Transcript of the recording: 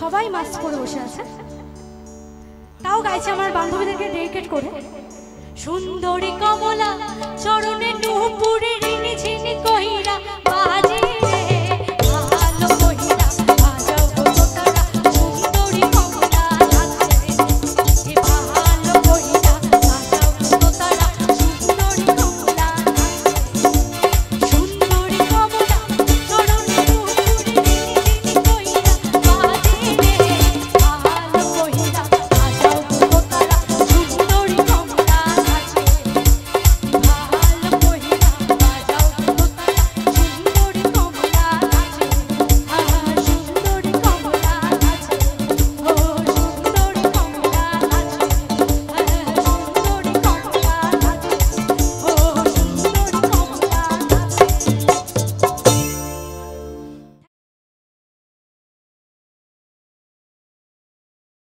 সবাই মাস্ক পরে বসে আছে। তাও গাইছে আমার বান্ধবীদেরকে ডেডিকেট করে। সুন্দরী কম